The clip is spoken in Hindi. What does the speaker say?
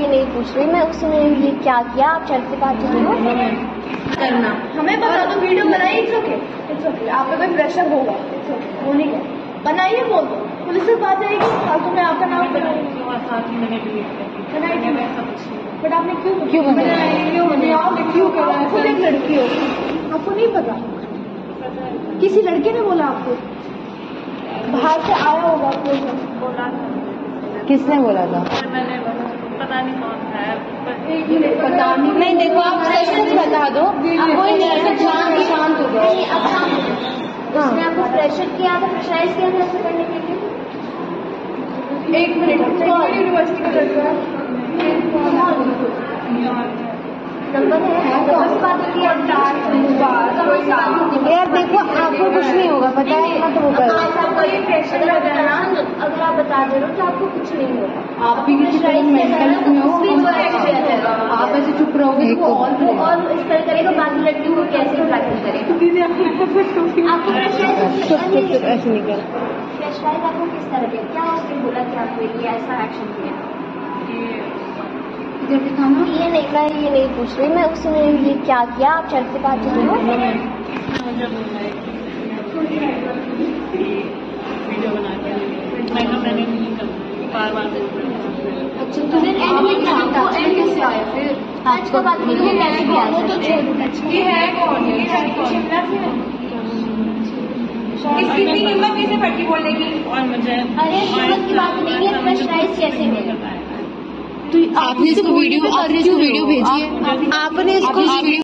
ये नहीं पूछ रही मैं उसने ये क्या किया? आप चलते बात करो। करना। हमें बता दो वीडियो बनाइए। इट्स ओके इट्स ओके आप पे कोई प्रेशर होगा। इट्स ओके होने का बनाइए बोल दो। पुलिस से बात आएगी फालतू में आपका नाम बनाइए। बट आपने क्यों क्यों बनाया? क्यों क्यों करा आप खुद एक लड़की हो। आपको नहीं पता। किसी लड़के ने बोला आपको? बाहर से आया होगा कोई। किसने बोला था? मिनट पता नहीं नहीं। देखो आप सच सच बता दो। कोई नहीं शांत हो जाओ। नहीं अब शांत हो। उसने आपको प्रेशर किया था प्रेशराइज किया था ऐसा करने के लिए? एक मिनट यूनिवर्सिटी का लड़का नंबर है। कौन? सी बात होती है। कौन सी बात होती है यार देखो आपको कुछ नहीं होगा पता है मत वो अब करो आप आपको ये प्रेशर अगर बता अगर बता दे रहे हो तो आपको कुछ नहीं होगा। आप भी हो आप ऐसे चुप रहोगे तो और इस तरह करेगा बाकी लड़कियों को कैसे टैकल करेगा आपको ऐसे नहीं कर। प्रेशराइज आपको किस तरह किया क्या उसने बोला कि आपको ये ऐसा एक्शन किया? ये नहीं मैं ये नहीं पूछ रही मैं उसने ये क्या किया? आप चलते बात करो अच्छा तो फिर एंड में क्या था। एंड कैसे आया फिर आज का बात कैसे वो तो छोड़ ये है कौन? ये लड़की शिमला से है। इसकी इतनी हिम्मत कैसे पड़ती बोलने की और मुझे अरे हिम्मत की बात नहीं है कैसे मिला आपने इसको वीडियो आपने इसको वीडियो भेजी है? आपने इसको वीडियो